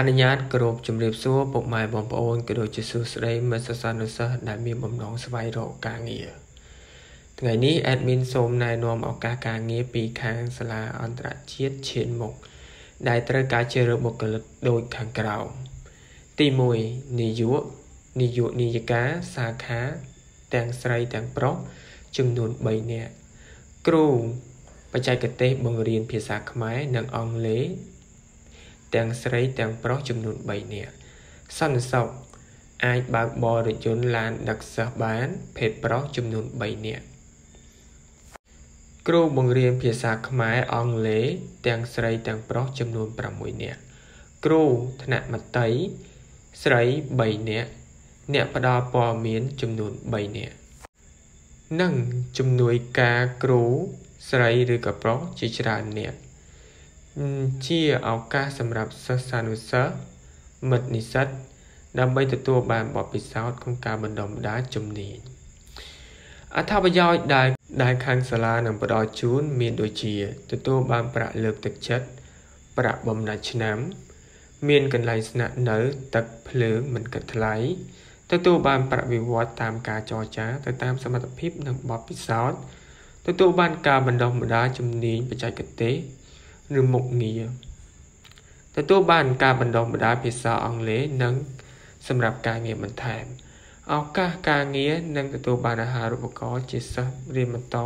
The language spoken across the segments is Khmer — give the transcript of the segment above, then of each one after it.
អនុញ្ញាតគោរពជំរាបសួរពុកម៉ែបងប្អូនក៏ដូចជាសួស្តីមិត្តសិស្សានុសិស្សដែលមានបំណងស្វែងរកការងារថ្ងៃនេះ admin សូមណែនាំឱកាសការងារពីខាងសាលាអន្តរជាតិឈានមុខដែលត្រូវការជ្រើសរើសបុគ្គលិកដូចខាងក្រោមទី1នាយកនាយកនាយិកាសាខាទាំងស្រីទាំងប្រុសចំនួន3នាក់គ្រូបច្ចេកទេសបង្រៀនភាសាខ្មែរនិងអង់គ្លេស ទាំងស្រីទាំងប្រុសចំនួន3នាក់សន្តិសុខអាចបើកបររថយន្តឡានដឹកសិស្សបាន ភេទប្រុសចំនួន3នាក់គ្រូបង្រៀនភាសាខ្មែរអង់គ្លេសទាំងស្រីទាំងប្រុសចំនួន6នាក់គ្រូថ្នាក់មត្តេយ្យស្រី3នាក់អ្នកផ្ដល់ព័ត៌មានចំនួន3នាក់និងជំនួយការគ្រូស្រីឬក៏ប្រុសជាច្រើននាក់ ជាឱកាសសម្រាប់សិស្សានុសិស្សមិត្តនិស្សិតដើម្បីទទួលបានបទពិសោធន៍ក្នុងការបណ្ដុះបណ្ដាលជំនាញអត្ថប្រយោជន៍ដែលដែលខាងសាលានឹងផ្ដល់ជូនមានដូចជាទទួលបានប្រាក់លើកទឹកចិត្តប្រាក់បំណាច់ឆ្នាំ មានកន្លែងស្នាក់នៅទឹកភ្លើងមិនគិតថ្លៃទទួលបានប្រាក់វិវត្តតាមការចរចាទៅតាមសមត្ថភាពនិងបទពិសោធន៍ទទួលបានការបណ្ដុះបណ្ដាលជំនាញបច្ចេកទេស ឬមុខងារទទួលបានការបណ្ដុះបណ្ដាលភាសាអង់គ្លេសនិង សម្រាប់ការងារបន្ថែមឱកាសការងារនិងទទួលបានអាហារូបករណ៍ជាសិស្សរៀនបន្ត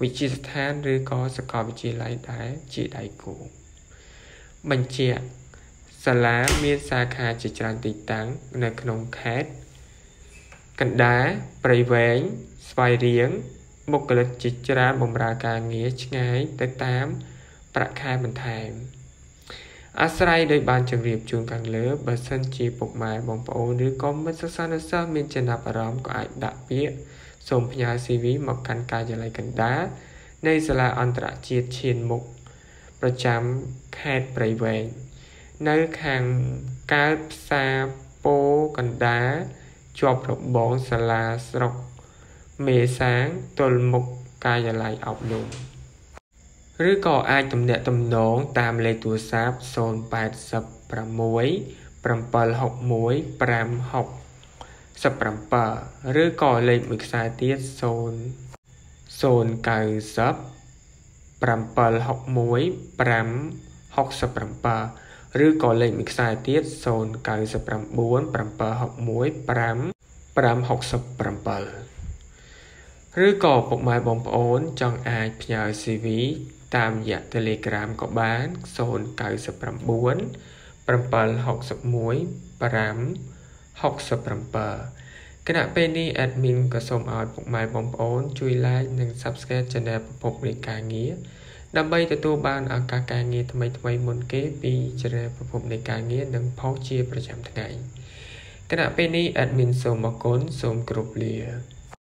វិទ្យាស្ថានឬក៏សាកលវិទ្យាល័យដែលជាដៃគូបញ្ជាក់សាលាមានសាខាជាច្រើនទីតាំងនៅក្នុងខេត្តកណ្ដាលព្រៃវែងស្វាយរៀងបុគ្គលិកជាច្រើនបម្រើការងារឆ្ងាយទៅតាម ប្រាក់ខែបន្ថែមអាស្រ័យដោយបានជម្រាបជូនខាងលើបើសិនជាពុកម៉ែបងប្អូនឬក៏មិត្តសិស្សានុសិស្សមានចំណាប់អារម្មណ៍ក៏អាចដាក់ពាក្យសូមផ្ញើ CV មកកាន់ការិយាល័យកណ្ដាលនៃសាលាអន្តរជាតិឈានមុខប្រចាំខេត្តព្រៃវែងនៅខាងកើតផ្សារពោកណ្ដាលជាប់របងសាលាស្រុកមេសាងទល់មុខការិយាល័យអប់រំ ឬក៏អាចទំនាក់ទំនងតាមលេខទូរស័ព្ទ086 761 567ឬក៏លេខមួយខ្សែទៀត0 090 761 567ឬក៏លេខមួយខ្សែទៀត099 761 567ឬក៏ពុកម៉ែបងប្អូនចង់អាចផ្ញើ CV តាមរយៈ Telegram ក៏បាន099 761 567គណៈពេលនេះ admin ក៏សូមឲ្យពុកម៉ែបងប្អូន ជួយ like និង Subscribe Channel ប្រភពនៃការងារដើម្បីទទួលបានឱកាសការងារថ្មីៗមុនគេពី Channel ប្រភពនៃការងារនិងផុសជាប្រចាំថ្ងៃគណៈពេលនេះ admin សូមអរគុណសូមគោរពលា